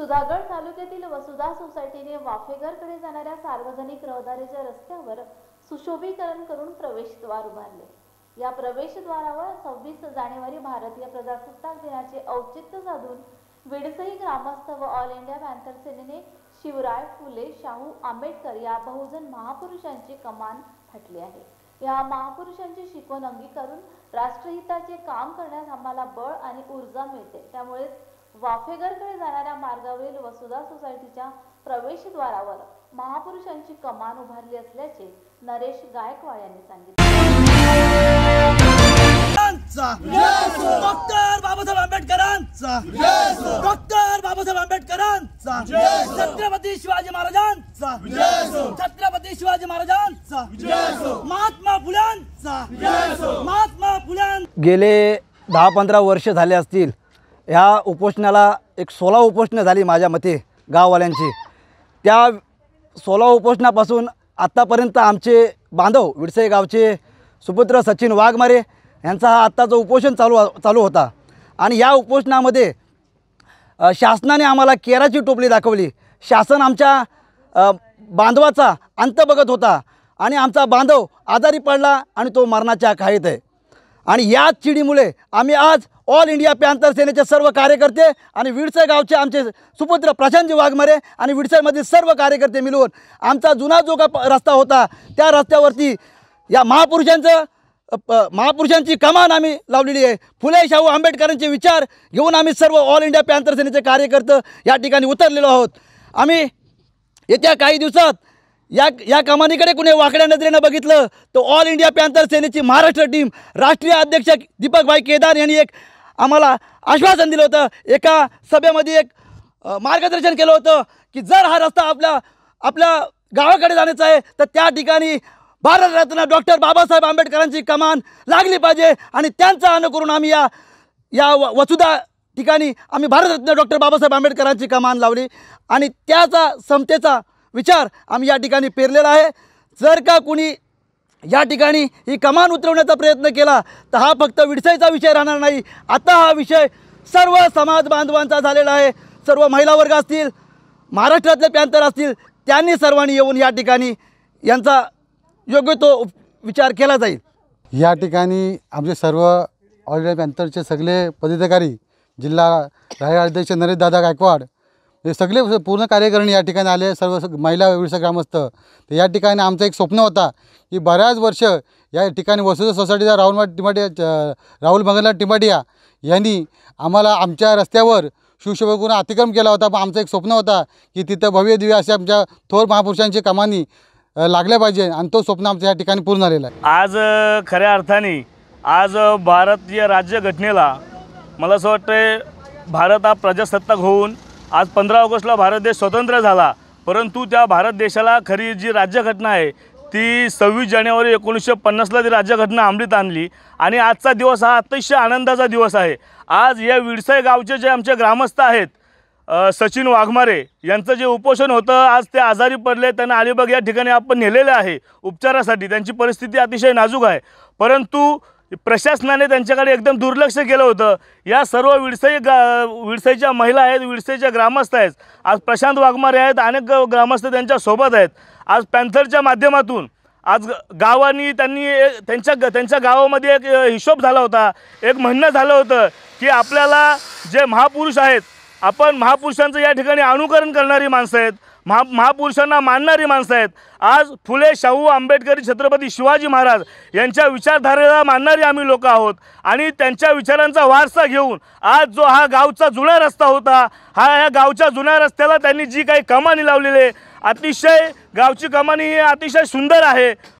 सुधागड तालुक्यातील वसुधा सोसायटीने वाफेघरकडे जाणाऱ्या सार्वजनिक रहदारीच्या रस्त्यावर सुशोभीकरण करून प्रवेशद्वार उभारले. या प्रवेशद्वारावर सव्वीस जानेवारी भारतीय प्रजासत्ताक दिनाचे औचित्य साधून विडसई ग्रामस्थ व ऑल इंडिया पॅन्थर सेनेने शिवराय फुले शाहू आंबेडकर या बहुजन महापुरुषांची कमान फाटली आहे. या महापुरुषांची शिकवण अंगीकारून राष्ट्रहिताचे काम करण्यास आम्हाला बळ आणि ऊर्जा मिळते. त्यामुळेच वाफेघरकडे जाणाऱ्या मार्गावरील वसुधा सोसायटीच्या प्रवेशद्वारावर महापुरुषांची कमान उभारली असल्याचे नरेश गायकवाड यांनी सांगितले. डॉक्टर बाबासाहेब आंबेडकरांचा. डॉक्टर बाबासाहेब आंबेडकरांचा. छत्रपती शिवाजी महाराजांचा. छत्रपती शिवाजी महाराजांचा. महात्मा फुल्यांचा महात्मा फुल्यां गेले दहा पंधरा वर्ष झाले असतील. ह्या उपोषणाला एक सोळा उपोषणं झाली माझ्या मते गाववाल्यांची. त्या सोळा उपोषणापासून आत्तापर्यंत आमचे बांधव विडसई गावचे सुपुत्र सचिन वाघमारे यांचा हा आत्ताचं उपोषण चालू चालू होता. आणि या उपोषणामध्ये शासनाने आम्हाला केराची टोपली दाखवली. शासन आमच्या बांधवाचा अंत बघत होता आणि आमचा बांधव आजारी पडला आणि तो मरणाच्या खाईत आहे. आणि याच चिडीमुळे आम्ही आज ऑल इंडिया पॅन्थर सेनेचे सर्व कार्यकर्ते आणि विडसय गावचे आमचे सुपुत्र प्रशांतजी वाघमारे आणि विडसयमधील सर्व कार्यकर्ते मिळून आमचा जुना जो का प- रस्ता होता त्या रस्त्यावरती या महापुरुषांचं प- महापुरुषांची कमान आम्ही लावलेली आहे. फुले शाहू आंबेडकरांचे विचार घेऊन आम्ही सर्व ऑल इंडिया पॅन्थर सेनेचे कार्यकर्ते या ठिकाणी उतरलेलो आहोत. आम्ही येत्या काही दिवसात या या कमानीकडे कुणी वाकड्या नजरेनं बघितलं तर ऑल इंडिया पॅन्थर सेनेची महाराष्ट्र टीम राष्ट्रीय अध्यक्ष दीपकभाई केदार यांनी एक आम्हाला आश्वासन दिलं होतं. एका सभेमध्ये एक मार्गदर्शन केलं होतं की जर हा रस्ता आपल्या आपल्या गावाकडे जाण्याचा आहे तर त्या ठिकाणी भारतरत्न डॉक्टर बाबासाहेब आंबेडकरांची कमान लागली पाहिजे आणि त्यांचा अनुकरून आम्ही या या व वसुधा ठिकाणी आम्ही भारतरत्न डॉक्टर बाबासाहेब आंबेडकरांची कमान लावली. आणि त्याचा समतेचा विचार आम्ही या ठिकाणी पेरलेला आहे. जर का कुणी या ठिकाणी ही कमान उतरवण्याचा प्रयत्न केला तर हा फक्त विडसाईचा विषय राहणार नाही. आता हा विषय सर्व समाज बांधवांचा झालेला आहे. सर्व महिला वर्ग असतील महाराष्ट्रातले पॅन्थर असतील त्यांनी सर्वांनी येऊन या ठिकाणी यांचा योग्य तो विचार केला जाईल. या ठिकाणी आमचे सर्व ऑल इंडिया पॅन्थरचे सगळे पदाधिकारी जिल्हा राय अध्यक्ष नरेश दादा गायकवाड हे सगळे पूर्ण कार्यकारिणी या ठिकाणी आले सर्व महिला विरसा ग्रामस्थ. तर या ठिकाणी आमचं एक स्वप्न होता की बऱ्याच वर्ष या ठिकाणी वसुधा सोसायटीचा राहुल टिमाटिया राहुल मंगलनाथ टिमाटिया यांनी आम्हाला आमच्या रस्त्यावर शिवशोभा अतिक्रम केला होता. पण आमचं एक स्वप्न होता की तिथं भव्य दिव्य अशा आमच्या थोर महापुरुषांची कमानी लागल्या पाहिजे आणि तो स्वप्न आमचं या ठिकाणी पूर्ण झालेला आहे. आज खऱ्या अर्थाने आज भारतीय राज्यघटनेला मला असं वाटतं भारत हा प्रजासत्ताक होऊन आज पंधरा ऑगस्टला भारत देश स्वतंत्र झाला परंतु त्या भारत देशाला खरी जी राज्यघटना आहे ती सव्वीस जानेवारी एकोणीसशे पन्नासला ती राज्यघटना अंमलीत आणली. आणि आजचा दिवस हा अतिशय आनंदाचा दिवस आहे. आज या विडसाई गावचे जे आमचे ग्रामस्थ आहेत सचिन वाघमारे यांचं जे उपोषण होतं आज ते आजारी पडले त्यांना अलिबाग या ठिकाणी आपण नेलेले आहे उपचारासाठी. त्यांची परिस्थिती अतिशय नाजूक आहे. परंतु प्रशासनाने त्यांच्याकडे एकदम दुर्लक्ष केलं होतं. या सर्व विडसई गा विडसईच्या महिला आहेत विडसईच्या ग्रामस्थ आहेत आज प्रशांत वाघमारे आहेत अनेक ग्रामस्थ त्यांच्यासोबत आहेत. आज पॅन्थरच्या माध्यमातून आज गावांनी त्यांनी त्यांच्या ग- त्यांच्या गावामध्ये एक हिशोब झाला होता. एक म्हणणं झालं होतं की आपल्याला जे महापुरुष आहेत आपण महापुरुषांचं या ठिकाणी अनुकरण करणारी माणसं आहेत. महा महापुरुषांना मानणारी माणसं आहेत. आज फुले शाहू आंबेडकरी छत्रपती शिवाजी महाराज यांच्या विचारधारेला मानणारी आम्ही लोक आहोत. आणि त्यांच्या विचारांचा वारसा घेऊन आज जो हा गावचा जुना रस्ता होता हा ह्या गावच्या जुन्या रस्त्याला त्यांनी जी काही कमानी लावलेली आहे अतिशय गावची कमानी ही अतिशय सुंदर आहे.